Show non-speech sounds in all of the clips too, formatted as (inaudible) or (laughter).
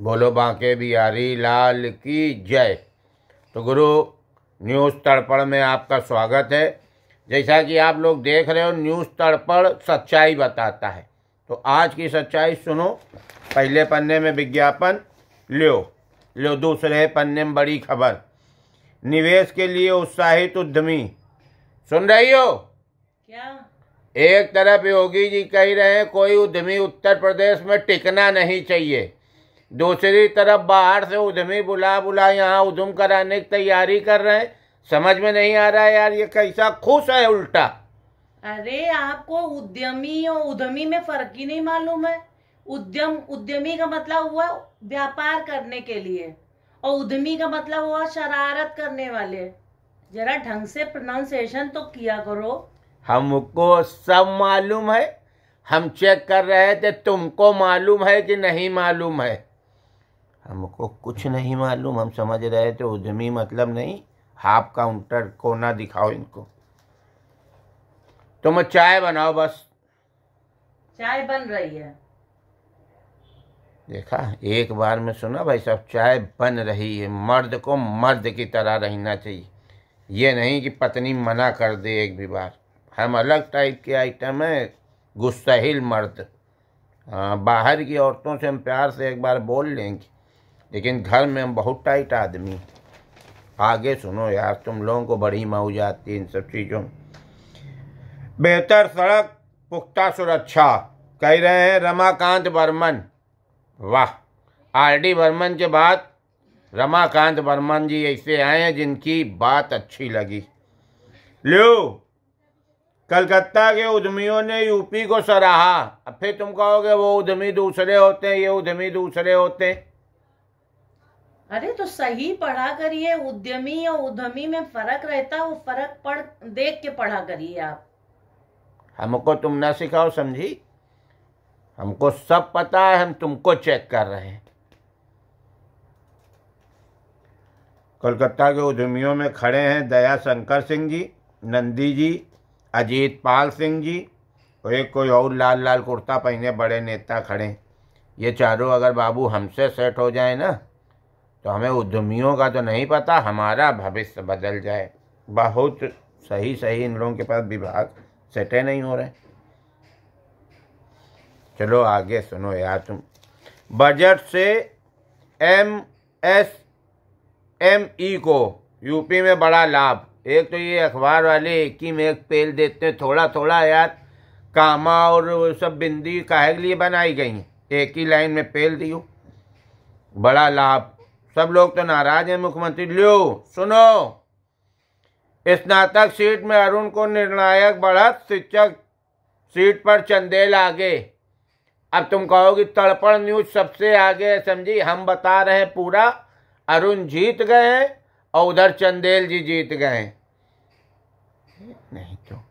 बोलो बांके बिहारी लाल की जय। तो गुरु न्यूज़ तड़पड़ में आपका स्वागत है। जैसा कि आप लोग देख रहे हो न्यूज़ तड़पड़ सच्चाई बताता है। तो आज की सच्चाई सुनो। पहले पन्ने में विज्ञापन लो लो दूसरे पन्ने में बड़ी खबर। निवेश के लिए उत्साहित उद्यमी। सुन रही हो? क्या? एक तरफ़ योगी जी कह रहे हैं कोई उद्यमी उत्तर प्रदेश में टिकना नहीं चाहिए। दूसरी तरफ़ बाहर से उद्यमी बुला बुला यहाँ उद्यम कराने की तैयारी कर रहे हैं। समझ में नहीं आ रहा यार ये कैसा खुश है उल्टा। अरे आपको उद्यमी और उद्यमी में फ़र्क ही नहीं मालूम है। उद्यम उद्यमी का मतलब हुआ व्यापार करने के लिए और उद्यमी का मतलब हुआ शरारत करने वाले। जरा ढंग से प्रोनाउंसिएशन तो किया करो। हमको सब मालूम है। हम चेक कर रहे थे तुमको मालूम है कि नहीं मालूम है। हमको कुछ नहीं मालूम हम समझ रहे थे उद्यमी मतलब नहीं। हाफ़ काउंटर कोना दिखाओ इनको। तुम चाय बनाओ बस। चाय बन रही है। देखा एक बार में सुना भाई साहब चाय बन रही है। मर्द को मर्द की तरह रहना चाहिए। ये नहीं कि पत्नी मना कर दे एक भी बार। हम अलग टाइप के आइटम हैं गुस्साहिल मर्द। हाँ बाहर की औरतों से हम प्यार से एक बार बोल लेंगे। लेकिन घर में हम बहुत टाइट आदमी आगे सुनो यार, तुम लोगों को बड़ी मौज आती है इन सब चीज़ों बेहतर सड़क, पुख्ता सुरक्षा, कह रहे हैं रमाकांत बर्मन। वाह, आर डी बर्मन के बाद रमाकांत बर्मन जी ऐसे आए हैं जिनकी बात अच्छी लगी। लो, कलकत्ता के उद्यमियों ने यूपी को सराहा। अब फिर तुम कहोगे वो उद्यमी दूसरे होते हैं, ये उद्यमी दूसरे होते हैं। अरे तो सही पढ़ा करिए, उद्यमी और उद्यमी में फ़र्क रहता है वो फ़र्क पढ़, देख के पढ़ा करिए आप। हमको तुम ना सिखाओ समझी? हमको सब पता है, हम तुमको चेक कर रहे हैं। कोलकाता के उद्यमियों में खड़े हैं दया शंकर सिंह जी, नंदी जी, अजीत पाल सिंह जी, और एक कोई और लाल लाल कुर्ता पहने बड़े नेता खड़े ये चारों अगर बाबू हमसे सेट हो जाए ना तो हमें उद्यमियों का तो नहीं पता, हमारा भविष्य बदल जाए। बहुत सही सही इन लोगों के पास विभाग सेटे नहीं हो रहे। चलो आगे सुनो यार तुम। बजट से एम एस एम ई को यूपी में बड़ा लाभ। एक तो ये अखबार वाले एक ही में एक पेल देते हैं थोड़ा थोड़ा यार। कामा और सब बिंदी काहे के लिए बनाई गई एक ही लाइन में पेल दियो। बड़ा लाभ। सब लोग तो नाराज़ हैं, मुख्यमंत्री। लो सुनो। स्नातक सीट में अरुण को निर्णायक बढ़त शिक्षक सीट पर चंदेल आगे अब तुम कहोगे तड़पड़ न्यूज़ सबसे आगे है, समझी? हम बता रहे हैं पूरा। अरुण जीत गए हैं और उधर चंदेल जी जीत गए नहीं तो।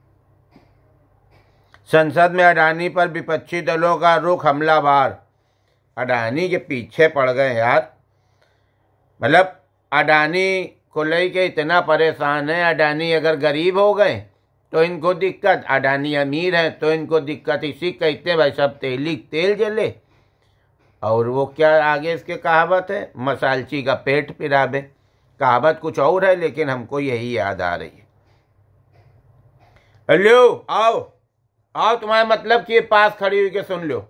संसद में अडानी पर विपक्षी दलों का रुख हमलावार अडानी के पीछे पड़ गए यार। मतलब अडानी को लेके इतना परेशान है, अडानी अगर गरीब हो गए तो इनको दिक्कत। अडानी अमीर है तो इनको दिक्कत। इसी कहते भाई सब तेली तेल जले। और वो क्या आगे इसके कहावत है? मसालची का पेट पिराबे। कहावत कुछ और है, लेकिन हमको यही याद आ रही है। हेलो आओ। आओ, तुम्हारे मतलब कि पास खड़ी हुई के सुन लो।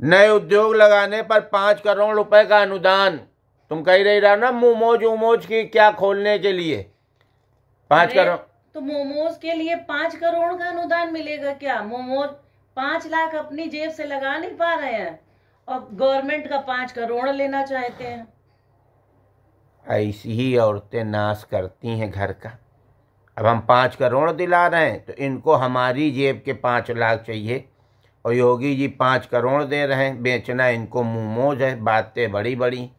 नए उद्योग लगाने पर पाँच करोड़ रुपए का अनुदान। तुम कह रही रहा ना मोमोज उमोज की क्या खोलने के लिए? पाँच करोड़। तो मोमोज के लिए पाँच करोड़ का अनुदान मिलेगा क्या? मोमोज पाँच लाख अपनी जेब से लगा नहीं पा रहे हैं। और गवर्नमेंट का पाँच करोड़ लेना चाहते हैं। ऐसी ही औरतें नाश करती हैं घर का। अब हम पाँच करोड़ दिला रहे हैं तो इनको हमारी जेब के पाँच लाख चाहिए। और योगी जी पाँच करोड़ दे रहे हैं बेचना इनको मोमोज है बातें बड़ी बड़ी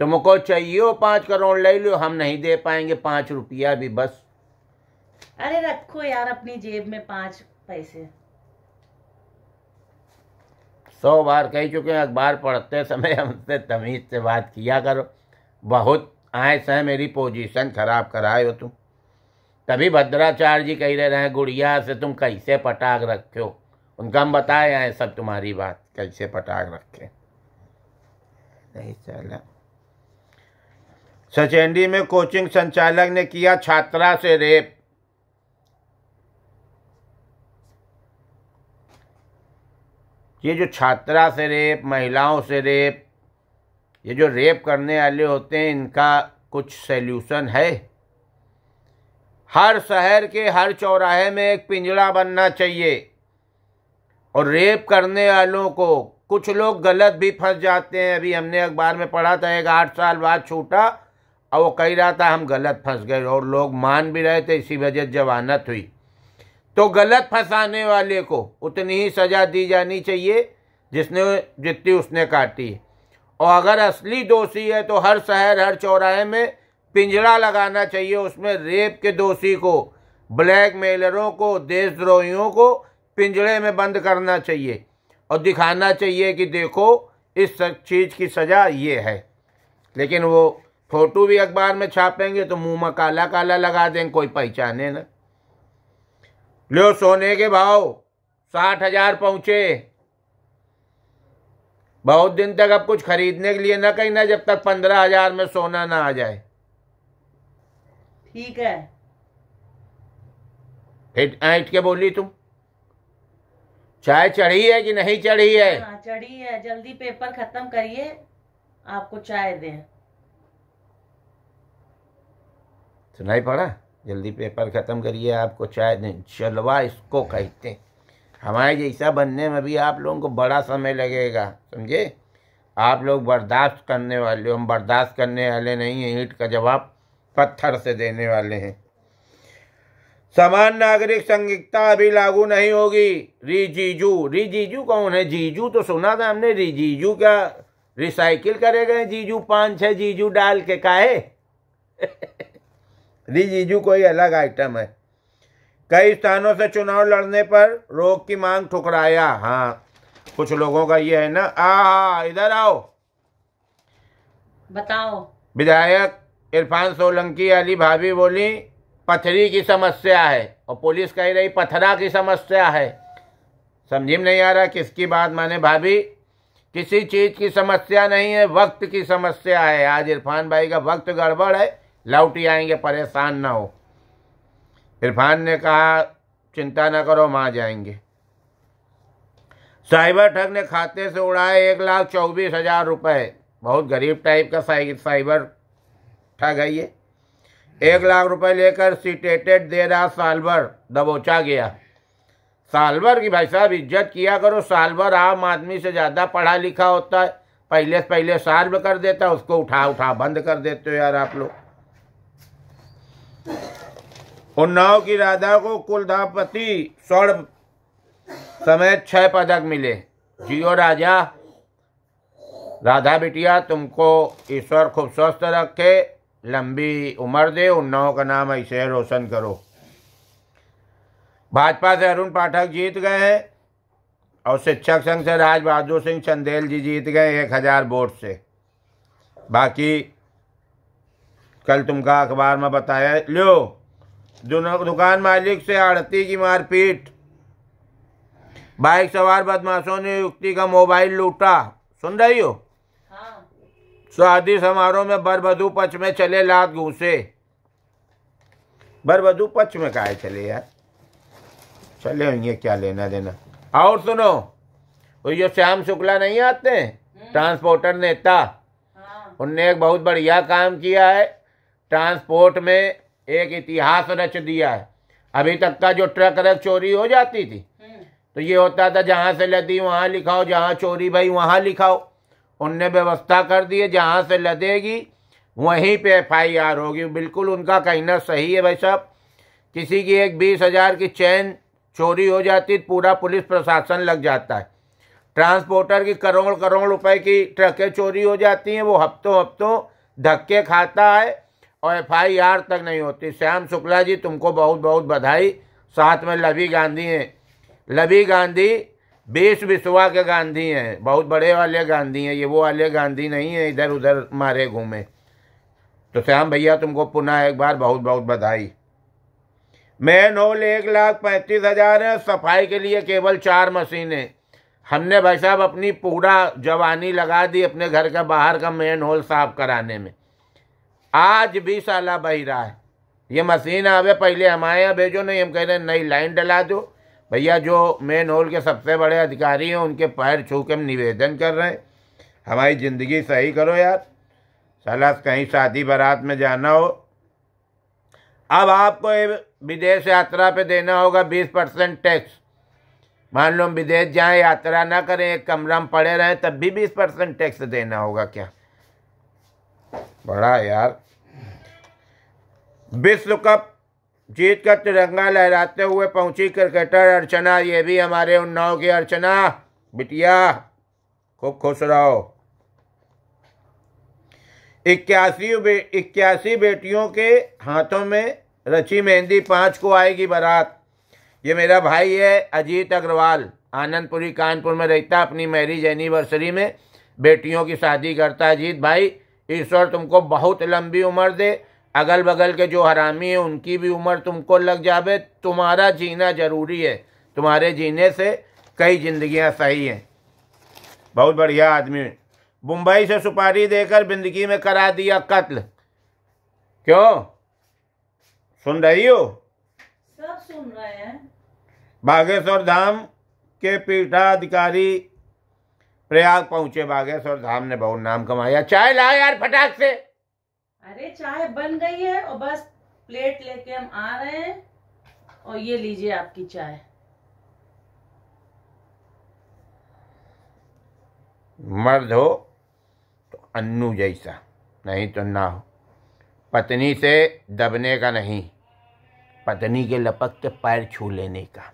तुमको चाहिए हो पाँच करोड़ ले लो हम नहीं दे पाएँगे पाँच रुपया भी बस। अरे रखो यार अपनी जेब में पाँच पैसे। सौ बार कह चुके हैं अखबार पढ़ते समय हमसे तमीज़ से बात किया करो। बहुत आए से मेरी पोजीशन खराब कराए हो तुम। तभी भद्राचार्य जी कह रहे हैं गुड़िया से तुम कैसे पटाख रखे हो? उनका हम बताए हैं सब तुम्हारी बात कैसे पटाख रखे। नहीं चला। सचेंडी में कोचिंग संचालक ने किया छात्रा से रेप। ये जो छात्रा से रेप, महिलाओं से रेप, ये जो रेप करने वाले होते हैं, इनका कुछ सल्यूशन है। हर शहर के हर चौराहे में एक पिंजरा बनना चाहिए। और रेप करने वालों को, कुछ लोग गलत भी फंस जाते हैं। अभी हमने अखबार में पढ़ा था, एक आठ साल बाद छूटा। और वो कह रहा था, हम गलत फंस गए और लोग मान भी रहे थे, इसी वजह जवानत हुई। तो गलत फंसाने वाले को उतनी ही सज़ा दी जानी चाहिए जिसने, जितनी उसने काटी। है और अगर असली दोषी है तो हर शहर, हर चौराहे में पिंजरा लगाना चाहिए। उसमें रेप के दोषी को ब्लैक मेलरों को, देशद्रोहियों को पिंजरे में बंद करना चाहिए। और दिखाना चाहिए कि देखो, इस चीज़ की सज़ा ये है। लेकिन वो फ़ोटो भी अखबार में छापेंगे तो मुँह में काला काला लगा देंगे कोई पहचाने ना। लो सोने के भाव साठ हज़ार पहुँचे। बहुत दिन तक अब कुछ खरीदने के लिए ना कहीं ना जब तक पंद्रह हज़ार में सोना ना आ जाए। ठीक है। फिर ऐठ के बोली तुम। चाय चढ़ी है कि नहीं चढ़ी है? हाँ, चढ़ी है। जल्दी पेपर खत्म करिए आपको चाय दें। सुनाई पड़ा? जल्दी पेपर ख़त्म करिए आपको चाय दें। जलवा इसको, कहते हैं। हमारे जैसा बनने में भी आप लोगों को बड़ा समय लगेगा, समझे? आप लोग बर्दाश्त करने वाले हम बर्दाश्त करने वाले नहीं हैं, ईंट का जवाब पत्थर से देने वाले हैं। समान नागरिक संहिता अभी लागू नहीं होगी। रिजीजू। रिजीजू कौन है? जीजू तो सुना था हमने। रिजीजू का रिसाइकिल करे गए जीजू पाँच छह जीजू डाल के काहे (laughs) रिजीजू कोई अलग आइटम है। कई स्थानों से चुनाव लड़ने पर रोक की मांग ठुकराया। हाँ कुछ लोगों का ये है ना आ इधर आओ। बताओ। विधायक इरफान सोलंकी अली भाभी बोली पथरी की समस्या है और पुलिस कह रही पथरा की समस्या है। समझी में नहीं आ रहा किसकी बात माने भाभी। किसी चीज़ की समस्या नहीं है वक्त की समस्या है। आज इरफान भाई का वक्त गड़बड़ है। लौट आएँगे, परेशान ना हो। इरफान ने कहा, चिंता ना करो हम आ जाएँगे। साइबर ठग ने खाते से उड़ाए एक लाख चौबीस हज़ार रुपये बहुत गरीब टाइप का साइबर ठग है ये। एक लाख रुपए लेकर सीटेटेड दे रहा सालवर दबोचा गया। सालवर की भाई साहब इज़्ज़त किया करो सालवर आम आदमी से ज़्यादा पढ़ा लिखा होता है। पहले पहले में कर देता, उसको उठा उठा बंद कर देते हो यार आप लोग। उन्नाव की राधा को कुलधापति स्वर्ण समेत छह पदक मिले। जियो राजा, राधा बिटिया, तुमको ईश्वर खूब स्वस्थ रखे, लंबी उम्र दे उन्नाव का नाम ऐसे रोशन करो। भाजपा से अरुण पाठक जीत गए हैं और शिक्षक संघ से राज बहादुर सिंह चंदेल जी जीत गए एक हज़ार वोट से। बाकी कल तुमका अखबार में बताया लो दुकान मालिक से आड़ती की मारपीट। बाइक सवार बदमाशों ने युक्ति का मोबाइल लूटा। सुन रही हो? हाँ। शादी समारोह में बरबधू पक्ष में चले लात घूसे। बरबधू पक्ष में काहे चले यार? चले होंगे क्या लेना देना। और सुनो वो जो श्याम शुक्ला नहीं आते? हैं ट्रांसपोर्टर नेता। हाँ। उनने एक बहुत बढ़िया काम किया है। ट्रांसपोर्ट में एक इतिहास रच दिया है। अभी तक का जो ट्रक रक चोरी हो जाती थी। तो ये होता था, जहाँ से लदी वहाँ लिखाओ, जहाँ चोरी भाई वहाँ लिखाओ। उनने व्यवस्था कर दी है, जहाँ से लदेगी, वहीं पे एफ़ आई आर होगी। बिल्कुल उनका कहना सही है भाई साहब। किसी की एक बीस हज़ार की चैन चोरी हो जाती पूरा पुलिस प्रशासन लग जाता है। ट्रांसपोर्टर की करोड़ करोड़ रुपए की ट्रकें चोरी हो जाती हैं, वो हफ्तों हफ्तों धक्के खाता है। और एफ़ आई आर तक नहीं होती। श्याम शुक्ला जी, तुमको बहुत बहुत बधाई। साथ में लवी गांधी हैं। लवी गांधी बीस विश्वा के गांधी हैं। बहुत बड़े वाले गांधी हैं। ये वो वाले गांधी नहीं हैं इधर उधर मारे घूमे। तो श्याम भैया, तुमको पुनः एक बार बहुत बहुत बधाई। मैन होल एक लाख पैंतीस हज़ार है, सफ़ाई के लिए केवल चार मशीनें। हमने भाई साहब अपनी पूरा जवानी लगा दी अपने घर का बाहर का मेन होल साफ़ कराने में। आज भी साला रहा है। ये मशीन आवे, पहले हमारे यहाँ भेजो, नहीं, हम कह रहे हैं, नई लाइन डला दो। भैया, जो मेन होल के सबसे बड़े अधिकारी हैं, उनके पैर छू के हम निवेदन कर रहे हैं। हमारी ज़िंदगी सही करो यार। साला, कहीं शादी बारात में जाना हो। अब आपको विदेश यात्रा पे देना होगा बीस परसेंट टैक्स। मान लो हम विदेश जाएँ, यात्रा ना करें, एक कमरा में पड़े रहें, तब भी बीस परसेंट टैक्स देना होगा क्या? बड़ा यार। विश्व कप जीत कर तिरंगा लहराते हुए पहुँची क्रिकेटर अर्चना ये भी हमारे उन्नाव की अर्चना। बिटिया खूब खुश रहो। इक्यासी बे, इक्यासी बेटियों के हाथों में रची मेहंदी पाँच को आएगी बारात। ये मेरा भाई है अजीत अग्रवाल। आनंदपुरी कानपुर में रहता अपनी मैरिज एनिवर्सरी में बेटियों की शादी करता अजीत भाई। ईश्वर तुमको बहुत लंबी उम्र दे अगल बगल के जो हरामी हैं उनकी भी उम्र तुमको लग जावे। तुम्हारा जीना ज़रूरी है। तुम्हारे जीने से कई जिंदगियाँ सही हैं। बहुत बढ़िया आदमी। मुंबई से सुपारी देकर ज़िंदगी में करा दिया कत्ल। क्यों? सुन रही हो? सब सुन रहे हैं। बागेश्वर धाम के पीठाधिकारी प्रयाग पहुँचे बागेश्वर धाम ने बहुत नाम कमाया। चाय ला यार फटाक से। अरे चाय बन गई है और बस प्लेट लेके हम आ रहे हैं और ये लीजिए आपकी चाय। मर्द हो तो अन्नू जैसा नहीं तो ना हो। पत्नी से दबने का नहीं पत्नी के लपक के पैर छू लेने का।